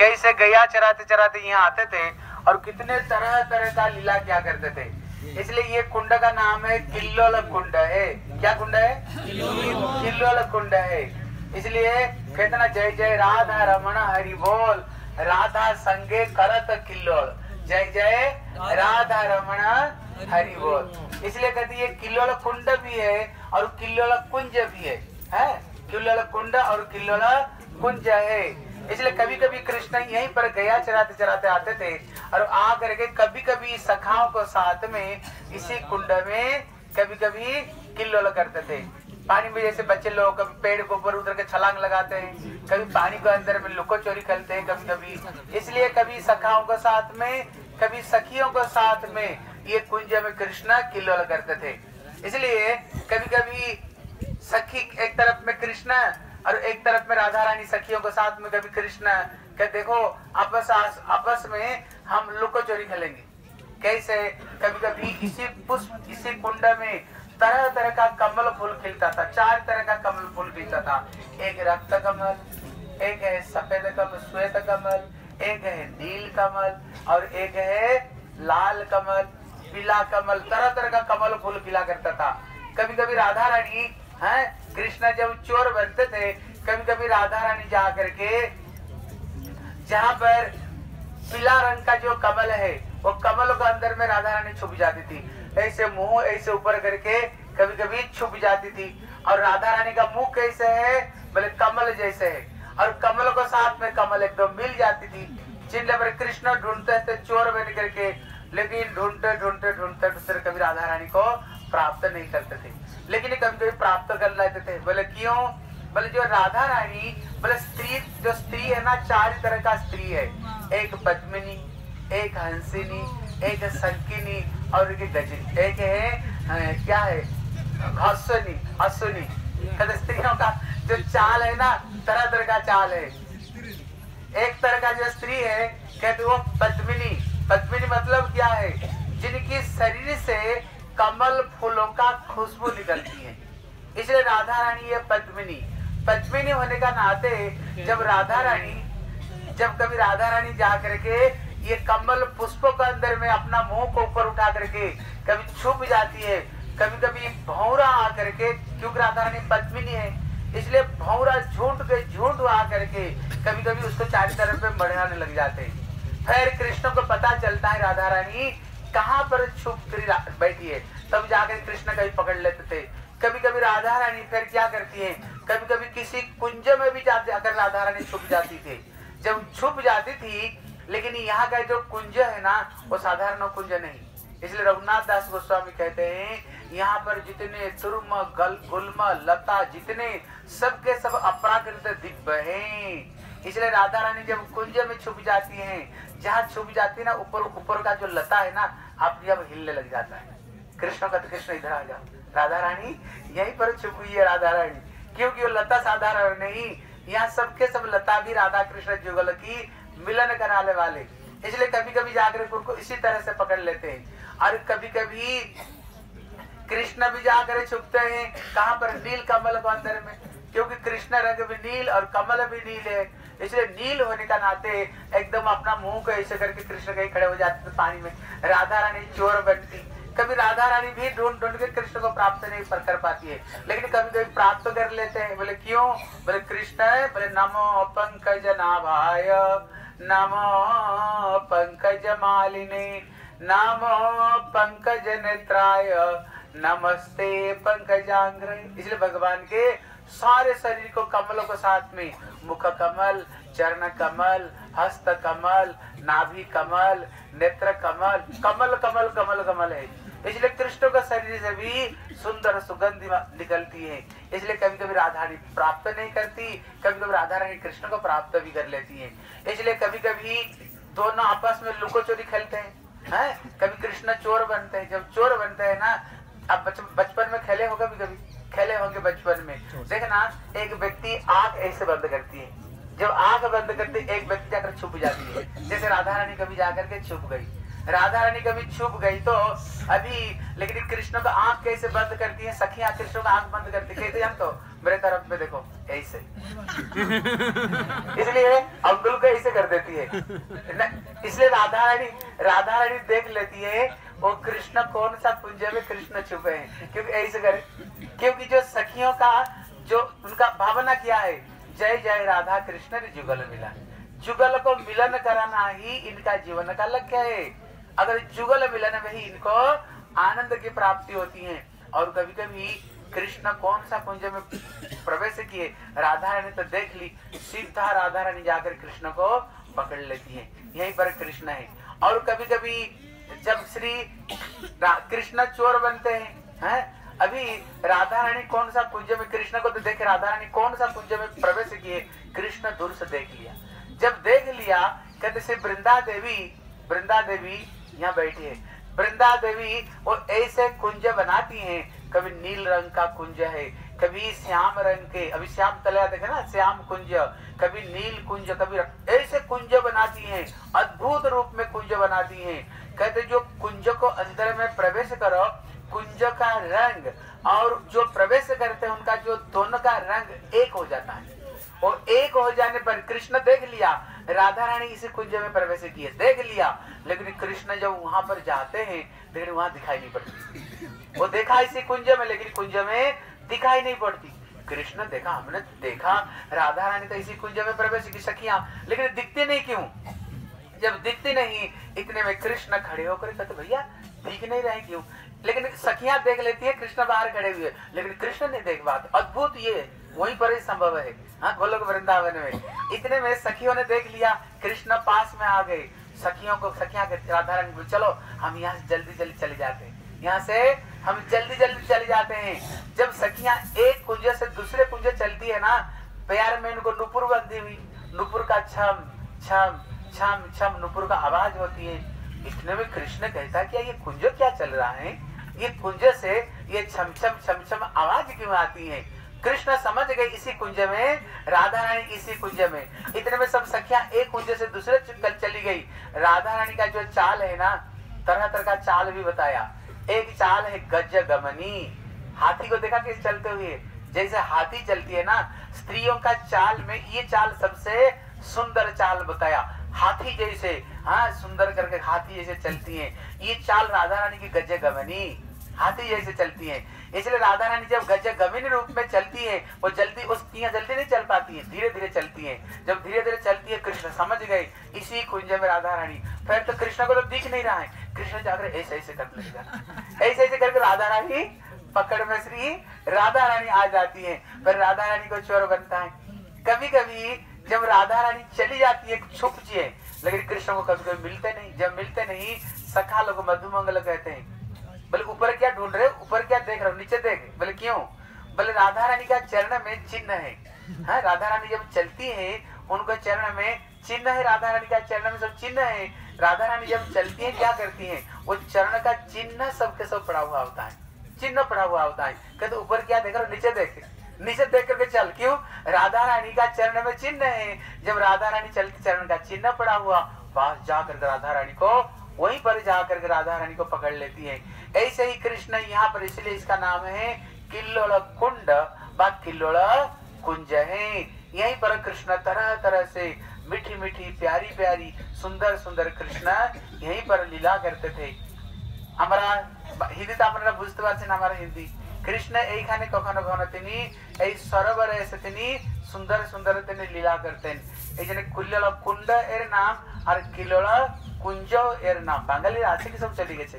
कैसे गया चराते चराते यहाँ आते थे और कितने तरह तरह का लीला क्या करते थे। इसलिए ये कुंड का नाम है किल्लोल कुंड है क्या कुंड है? किल्लोल कुंड है। इसलिए कहते ना, जय जय राधा रमण हरि बोल, राधा संगे करत किल्लोल। जय जय राधा रमण हरि बोल। इसलिए कहते ये किल्लोल कुंड भी है और किल्लोल कुंज भी है है? किल्लोल कुंड और किल्लोल कुंज है। इसलिए कभी कभी कृष्ण यहीं पर गया, चराते चराते आते थे और आ करके कभी कभी सखाओं को साथ में इसी कुंड में कभी कभी किल्लोल करते थे। पानी में जैसे बच्चे लोग कभी पेड़ के ऊपर उतर के छलांग लगाते हैं, कभी पानी के अंदर में लुको चोरी करते हैं कभी कभी इसलिए कभी सखाओं के साथ में, कभी सखियों के साथ में ये कुंज में कृष्णा किल्लोल करते थे। इसलिए कभी कभी सखी एक तरफ़ में कृष्ण और एक तरफ़ में राधा रानी सखियों के साथ में कभी कृष्ण के देखो, आपस आपस में हम लुको चोरी खेलेंगे। कैसे? कभी कभी इसी पुष्प, इसी कुंड में तरह तरह का कमल फूल खिलता था, चार तरह का कमल फूल खिलता था। एक रक्त कमल, एक है सफ़ेद कमल, श्वेत कमल, एक है नील कमल और एक है लाल कमल, पीला कमल तरह तरह का कमल फूल खिला करता था। कभी कभी राधा रानी, है कृष्ण जब चोर बनते थे कभी कभी राधा रानी जा करके जहाँ पर पीला रंग का जो कमल है, वो कमल के अंदर में राधा रानी छुप जाती थी। ऐसे मुँह, ऐसे ऊपर करके कभी कभी छुप जाती थी। और राधा रानी का मुँह कैसे है, बोले कमल जैसे है। और कमल को साथ में कमल एकदम मिल जाती थी। जिन पर कृष्ण ढूंढते थे, चोर बन करके, लेकिन ढूंढते ढूंढते ढूंढते ढूंढते कभी राधा रानी को प्राप्त नहीं करते थे। लेकिन कभी कभी प्राप्त कर लेते थे। बोले क्यों? बोले जो राधा रानी बोले स्त्री जो स्त्री है ना चार तरह का स्त्री है। एक पद्मिनी एक हंसिनी एक संकिनी और एक गजनी। एक है क्या है? हस्वनी कहते स्त्रियों का जो चाल है ना तरह तरह का चाल है। एक तरह का जो स्त्री है कहते वो पद्मिनी। पद्मिनी मतलब क्या है? जिनकी शरीर से कमल फूलों का खुशबू निकलती है। इसलिए राधा रानी है पद्मिनी पद्मिनी होने का नाते जब राधा रानी जब कभी राधा रानी जा करके ये कमल पुष्पों के अंदर में अपना मुँह को ऊपर उठा करके कभी छुप जाती है कभी कभी भौरा आ करके क्योंकि राधा रानी पद्मिनी है, इसलिए भौरा झूठ के झूठ आ करके कभी कभी उसको चारों तरफ़ में बढ़ाने लग जाते हैं। फिर कृष्ण को पता चलता है राधा रानी कहाँ पर छुप कर बैठी है? तब जाकर कृष्ण कभी पकड़ लेते थे। कभी कभी राधा रानी फिर क्या करती है? कभी कभी किसी कुंज में भी जाकर राधा रानी छुप जाती थी। जब छुप जाती थी, लेकिन यहाँ का जो कुंज है ना, वो साधारण कुंज नहीं। इसलिए रघुनाथ दास गोस्वामी कहते हैं, यहाँ पर जितने तुर्म, गल गुल्म, लता जितने, सबके सब अपराकृत दिव्य हैं। इसलिए राधा रानी जब कुंज में छुप जाती हैं, जहाँ छुप जाती है ना, ऊपर ऊपर का जो लता है ना, आप हिलने लग जाता है। कृष्ण का कृष्ण इधर आ जाओ। राधा रानी, यहीं पर छुप हुई है राधा रानी। क्योंकि वो लता साधारण नहीं, यहाँ सबके सब लता भी राधा कृष्ण जुगल की मिलन कराने वाले। इसलिए कभी कभी जाकर के इसी तरह से पकड़ लेते हैं। और कभी कभी कृष्ण भी जाकर छुपते हैं। कहाँ पर नील कमल अंदर में? क्योंकि कृष्ण रंग भी नील और कमल भी नील है। इसलिए नील होने का नाते एकदम अपना मुँह को ऐसे करके कृष्ण कहीं खड़े हो जाते थे पानी में। राधा रानी चोर बनती कभी राधा रानी भी ढूंढ ढूंढ के कृष्ण को प्राप्त नहीं कर पाती है। लेकिन कभी कभी प्राप्त कर लेते हैं। बोले, क्यों? बोले, कृष्ण है। बोले, नमो पंकज नाभाय, नमो पंकज मालिनी, नमो पंकज नेत्राय, नमस्ते पंकजांग्र। इसलिए भगवान के सारे शरीर को कमलों के साथ में मुख कमल चरण कमल हस्त कमल नाभि कमल नेत्र कमल कमल कमल कमल कमल है। इसलिए कृष्ण का शरीर से भी सुंदर सुगंध निकलती है। इसलिए कभी कभी राधा प्राप्त नहीं करती कभी कभी राधा रानी कृष्ण को प्राप्त भी कर लेती है। इसलिए कभी कभी दोनों आपस में लुको चोरी खेलते हैं हैं? कभी कृष्ण चोर बनते हैं जब चोर बनते हैं ना बच, बचपन में खेले हो कभी कभी खेले होंगे बचपन में। देखना, एक व्यक्ति आँख ऐसे बंद करती है। जब आँख बंद करते, एक व्यक्ति जाकर छुप जाती है। जैसे राधा रानी कभी जाकर के छुप गई। राधा रानी कभी छुप गई तो अभी, लेकिन कृष्ण का आँख कैसे बंद करती है? सखिया कृष्ण का आँख बंद करती कैसे हम तो मेरे तरफ़ में देखो, ऐसे। इसलिए अंगुल को ऐसे कर देती है। इसलिए राधा रानी राधा रानी देख लेती है वो कृष्ण कौन सा कुंज में कृष्ण छुपे हैं? क्योंकि ऐसे करे, क्योंकि जो सखियों का, जो उनका भावना क्या है? जय जय राधा कृष्ण रे जुगल मिला। जुगल को मिलन कराना ही इनका जीवन का लक्ष्य है। अगर जुगल मिलन में ही इनको आनंद की प्राप्ति होती है, और कभी कभी कृष्ण कौन सा कुंज में प्रवेश किए राधा रानी तो देख ली, सीधा राधा रानी जाकर कृष्ण को पकड़ लेती है। यहीं पर कृष्ण है। और कभी कभी जब श्री कृष्ण चोर बनते हैं हैं? अभी राधा रानी कौन सा कुंज में, कृष्ण को तो देखे राधा रानी कौन सा कुंज में प्रवेश किए? कृष्ण दूर से देख लिया। जब देख लिया, कहते से वृंदा देवी वृंदा देवी यहाँ बैठी है। वृंदा देवी वो ऐसे कुंज बनाती हैं, कभी नील रंग का कुंज है, कभी श्याम रंग के, अभी श्याम तलया देखे ना, श्याम कुंज, कभी नील कुंज, कभी ऐसे कुंज बनाती हैं, अद्भुत रूप में कुंज बनाती हैं। कहते जो कुंज को अंदर में प्रवेश करो, कुंज का रंग और जो प्रवेश करते हैं, उनका जो दोनों का रंग एक हो जाता है। और एक हो जाने पर कृष्ण देख लिया राधा रानी इसी कुंज में प्रवेश किए, देख लिया। लेकिन कृष्ण जब वहाँ पर जाते हैं, लेकिन वहाँ दिखाई नहीं पड़ती। वो देखा इसी कुंज में, लेकिन कुंज में दिखाई नहीं पड़ती। कृष्ण देखा, हमने देखा राधा रानी तो इसी कुंज में प्रवेश की सखिया। लेकिन दिखते नहीं क्यों? जब दिखती नहीं, इतने में कृष्ण खड़े होकर कहते, भैया, दिख नहीं रहे क्यों? लेकिन सखियाँ देख लेती है, कृष्ण बाहर खड़े हुए लेकिन कृष्ण नहीं देख पाते अद्भुत ये, वहीं पर ही संभव है। हाँ गोलोक वृंदावन में। इतने में सखियों ने देख लिया, कृष्ण पास में आ गए। सखियों को, सखियाँ के को चलो, हम यहाँ से जल्दी जल्दी चले जाते हैं। यहाँ से हम जल्दी जल्दी चले जाते हैं। जब सखिया एक कुंज से दूसरे कुंज चलती है ना, प्यार में उनको नुपुर बंधी हुई। नुपुर का छम छम। छम छम नुपुर का आवाज़ होती है। इतने में कृष्ण कहता क्या ये कुंज क्या चल रहा है? ये कुंज से ये छम छम छम छम आवाज़ क्यों आती है? कृष्ण समझ गए इसी कुंज में राधा रानी इसी कुंज में। इतने में सब सखियाँ एक कुंज से दूसरे चल चली गई। राधा रानी का जो चाल है ना तरह तरह का चाल भी बताया। एक चाल है गज गमनी हाथी को देखा किस चलते हुए? जैसे हाथी चलती है ना, स्त्रियों का चाल में ये चाल सबसे सुंदर चाल बताया। हाथी जैसे हाँ सुंदर करके हाथी जैसे चलती है। ये चाल राधा रानी की गज गमनी हाथी जैसे चलती है। इसलिए राधा रानी जब गज गमिनी रूप में चलती है, वो जल्दी उस जल्दी नहीं चल पाती है धीरे धीरे चलती है। जब धीरे धीरे चलती है कृष्ण, समझ गए, इसी कुंज में राधा रानी। फिर तो कृष्ण को तो दिख नहीं रहा है। कृष्ण जाकर ऐसे ऐसे करने लगा ऐसे ऐसे करके राधा रानी पकड़ में श्री राधा रानी आ जाती है। फिर राधा रानी को चोर बनता है। कभी कभी जब राधा रानी चली जाती है छुप है, लेकिन कृष्ण को कभी कभी मिलते नहीं। जब मिलते नहीं, सखा लोग मधुमंगल कहते हैं। बोले, ऊपर क्या ढूंढ रहे ऊपर क्या देख रहे हो? नीचे देख। बोले, क्यों? बोले, राधा रानी का चरण में चिन्ह है। हाँ राधा रानी जब चलती है, उनको चरण में चिन्ह है, राधा रानी का चरण में सब चिन्ह है। राधा रानी जब चलती है, क्या करती है? वो चरण का चिन्ह सबके सब पड़ा हुआ होता है। चिन्ह पड़ा हुआ होता है। कहते, ऊपर क्या देख रहे हो? नीचे देख। नीचे देख करके चल। क्यों? राधा रानी का चरण में चिन्ह है। जब राधा रानी चल चरण का चिन्ह पड़ा हुआ पास जाकर राधा रानी को, वहीं पर जाकर राधा रानी को पकड़ लेती है। ऐसे ही कृष्ण यहाँ पर, इसलिए इसका नाम है किल्लोल कुंड। किल्लोल कुंज है। यही पर कृष्ण तरह तरह से मीठी मीठी प्यारी प्यारी सुंदर सुंदर कृष्ण यही पर लीला करते थे। हमारा हिंदी तो हमारा बुझते हमारा हिंदी। কৃষ্ণ এইখানে কখনো কখনো তিনি এই সরোবরে এসে তিনি সুন্দর সুন্দর তিনি লীলা করতেন। এই জন্য কুল্লল কুণ্ড এর নাম আর কিলল কুঞ্জ এর নাম। বাঙালিরা আছে কি সব চলে গেছে।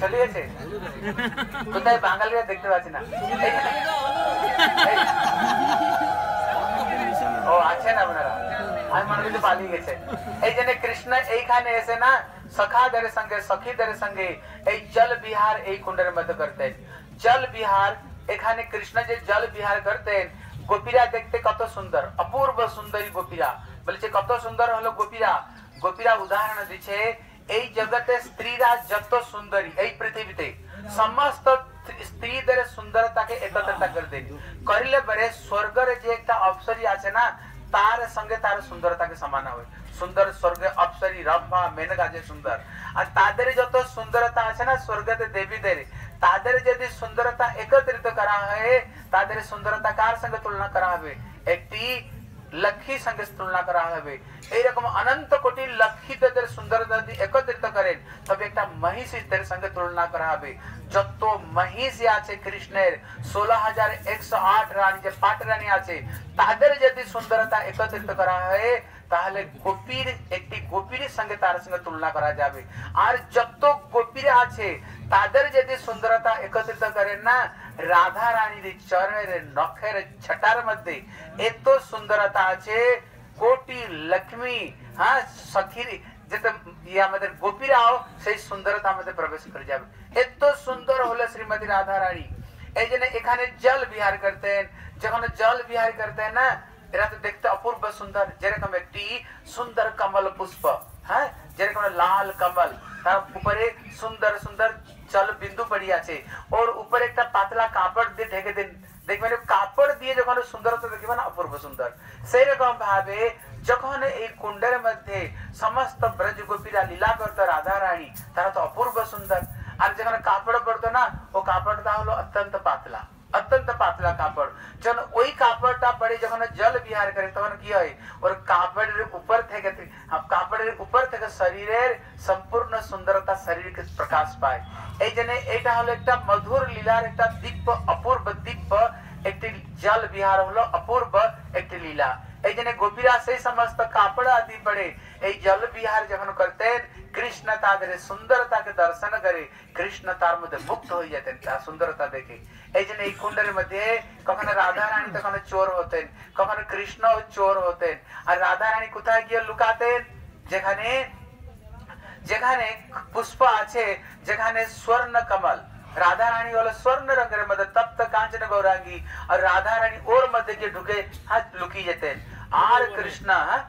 চলে গেছে? কোথায়? বাঙালিরা দেখতে পাচ্ছি না। ও, আছেন আপনারা? আমি মনে কিন্তু পালিয়ে গেছে। এই জন্য কৃষ্ণ এইখানে এসে না সখাদের সঙ্গে, সখীদের সঙ্গে এই জল বিহার এই কুণ্ডের মধ্যে করতেন। জল বিহার এখানে কৃষ্ণ যে জল বিহার করতেন গোপীরা দেখতে কত সুন্দর অপূর্ব সুন্দরী গোপীরা বলছে কত সুন্দর হলো গোপীরা গোপীরা উদাহরণ দিচ্ছে এই জগতে স্ত্রীরা যত সুন্দরী এই পৃথিবীতে সমস্ত স্ত্রীদের সুন্দরতাকে একত্রতা করে দেন করিলে পরে স্বর্গের যে একটা অপসরী আছে না তার সঙ্গে তার সুন্দরতাকে সমান হবে সুন্দর স্বর্গে অপসরী রম্ভা মেনকা যে সুন্দর আর তাদের যত সুন্দরতা আছে না স্বর্গতে দেবীদের তাদের যদি সুন্দরতা একত্রিত করা হয় তাদের সুন্দরতা কার সঙ্গে তুলনা করা হবে একটি লক্ষ্মীর সঙ্গে তুলনা করা হবে এইরকম অনন্ত কোটি লক্ষ্মীদের সুন্দরতা যদি একত্রিত করেন তবে একটা মহিষীদের সঙ্গে তুলনা করা হবে যত মহিষী আছে কৃষ্ণের ষোলো হাজার একশো আট রানী যে পাট রানী আছে তাদের যদি সুন্দরতা একত্রিত করা হয় তাহলে গোপীর, একটি গোপীর সঙ্গে তার সঙ্গে তুলনা করা যাবে। আর যত গোপীরা আছে, তাদের যদি সুন্দরতা একত্রিত করেন না রাধা রানীর চরণের নখের ছটার মধ্যে এত সুন্দরতা আছে, কোটি লক্ষ্মী হ্যাঁ সখীর যেটা ইয়ে আমাদের গোপীরাও সেই সুন্দরতা আমাদের প্রবেশ করে যাবে। এত সুন্দর হলো শ্রীমতী রাধা রানী এই জন্য এখানে জল বিহার করতেন। যখন জল বিহার করতেন না এরা তো দেখতে অপূর্ব সুন্দর যেরকম একটি সুন্দর কমল পুষ্প হ্যাঁ যেরকম লাল কমল তার উপরে সুন্দর সুন্দর জল বিন্দু পড়ি আছে ওর উপরে একটা পাতলা কাপড় দিয়ে ঢেকে দিন দেখবেন কাপড় দিয়ে যখন সুন্দরতা দেখবে না অপূর্ব সুন্দর সেই রকম ভাবে যখন এই কুণ্ডের মধ্যে সমস্ত ব্রজ গোপীরা লীলা করতো রাধা রানী তারা তো অপূর্ব সুন্দর আর যেখানে কাপড় পড়তো না ও কাপড়টা হলো অত্যন্ত পাতলা অত্যন্ত পাতলা কাপড় যখন ওই কাপড়টা পরে যখন জল বিহার করে তখন কি হয় ওর কাপড়ের উপর থেকে কাপড়ের উপর থেকে শরীরের সম্পূর্ণ সুন্দরতা শরীরকে প্রকাশ পায় এই জন্য এটা হলো একটা মধুর লীলার একটা দিব্য অপূর্ব দিব্য একটি জল বিহার হলো অপূর্ব একটি লীলা এই জন্য গোপীরা সেই সমস্ত কাপড় আদি পড়ে এই জল বিহার যখন করতেন কৃষ্ণ তাদের সুন্দরতাকে দর্শন করে কৃষ্ণ তার মধ্যে মুক্ত হয়ে যেতেন তার সুন্দরতা দেখে এই জন্য এই কুণ্ডের মধ্যে কখনো রাধা রানী তখন চোর হতেন কখনো কৃষ্ণ চোর হতেন আর রাধা রানী কোথায় গিয়ে লুকাতেন যেখানে যেখানে পুষ্প আছে যেখানে স্বর্ণ কমল রাধা রানী হলো স্বর্ণ রঙের মধ্যে তপ্ত কাঞ্চন গৌরাঙ্গী আর রাধা রানী ওর মধ্যে গিয়ে ঢুকে হাত লুকিয়ে যেতেন আর কৃষ্ণ হ্যাঁ?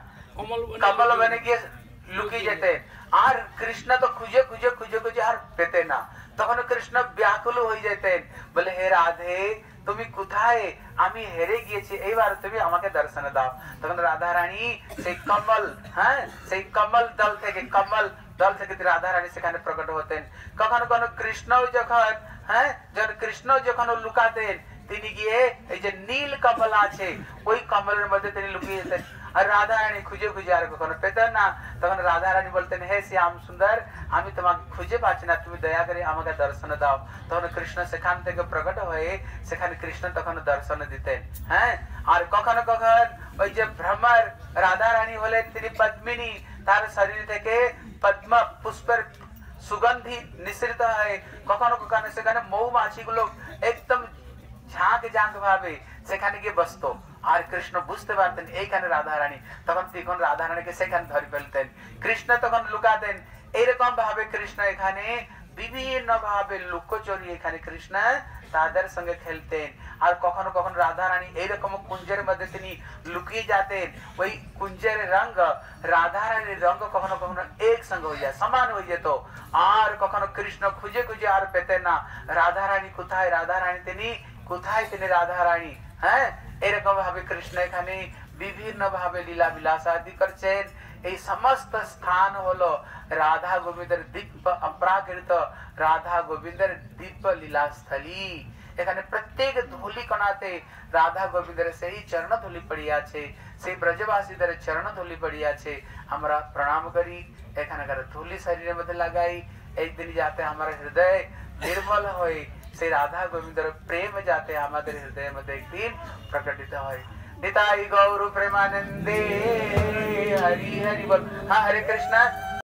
কমল বনে গিয়ে লুকিয়ে যেতেন আর কৃষ্ণ তো খুঁজে খুঁজে খুঁজে খুঁজে আর পেতে না তখন কৃষ্ণ ব্যাকুল হয়ে যেতেন বলে হে রাধে তুমি কোথায়? আমি হেরে গিয়েছি। এইবার তুমি আমাকে দর্শন দাও। তখন রাধা রানী সেই কমল হ্যাঁ? সেই কমল দল থেকে কমল দল থেকে রাধা রানী সেখানে প্রকট হতেন। কখনো কখনো কৃষ্ণ যখন হ্যাঁ? যখন কৃষ্ণ যখন লুকাতেন, তিনি গিয়ে এই যে নীল কমল আছে, ওই কমলের মধ্যে তিনি লুকিয়ে যেতেন। আর রাধা রানী খুঁজে খুঁজে আর কখনো পেতেন না তখন রাধা রানী বলতেন হে শ্যাম সুন্দর আমি তোমাকে খুঁজে পাচ্ছি না তুমি দয়া করে আমাকে দর্শন দাও তখন কৃষ্ণ সেখান থেকে প্রকট হয়ে সেখানে কৃষ্ণ তখন দর্শন দিতেন হ্যাঁ আর কখনো কখন ওই যে ভ্রমর রাধা রানী হলেন তিনি পদ্মিনী তার শরীর থেকে পদ্ম পুষ্পের সুগন্ধি নিঃসৃত হয় কখনো কখনো সেখানে মৌমাছি গুলো একদম ঝাঁক ঝাঁক ভাবে সেখানে গিয়ে বসতো আর কৃষ্ণ বুঝতে পারতেন এইখানে রাধা রানী তখন তখন রাধা রানীকে সেখানে ধরে ফেলতেন। কৃষ্ণ তখন লুকাতেন। এইরকম ভাবে কৃষ্ণ এখানে বিভিন্ন ভাবে লুকোচুরি এখানে কৃষ্ণ তাদের সঙ্গে খেলতেন। আর কখনো কখনো রাধা রানী এইরকম কুঞ্জের মধ্যে তিনি লুকিয়ে যেতেন। ওই কুঞ্জের রঙ রাধা রানীর রঙ কখনো কখনো এক সঙ্গে হয়ে যায়, সমান হয়ে যেত। আর কখনো কৃষ্ণ খুঁজে খুঁজে আর পেতেন না। রাধা রানী কোথায়? রাধা রানী তিনি কোথায় তিনি রাধা রানী হ্যাঁ? এরকম ভাবে কৃষ্ণ এখানে বিভিন্ন ভাবে লীলা বিলাস আদি করছেন। এই সমস্ত স্থান হলো রাধা গোবিন্দের দিব্য অপ্রাকৃত রাধা গোবিন্দের দিব্য লীলাস্থলী। এখানে প্রত্যেক ধুলি কণাতে রাধা গোবিন্দের সেই চরণ ধুলি পড়ি আছে, সেই ব্রজবাসীদের চরণ ধুলি পড়ি আছে। আমরা প্রণাম করি, এখানকার ধুলি শরীরের মধ্যে লাগাই। একদিন যাতে আমার হৃদয় নির্মল হয় ಶ್ರೀ ರಾಧಾ ಗೋವಿಂದರ ಪ್ರೇಮ ಜಾತೆ ಆಮಾದರ ಹೃದಯ ಮಧ್ಯೆ ಪ್ರಕಟಿತ ಹೋಯ್ ನಿತಾಯಿ ಗೌರು ಪ್ರೇಮಾನಂದೇ ಹರಿ ಹರಿ ಬೋಲ್ ಹಾ ಹರೇ ಕೃಷ್ಣ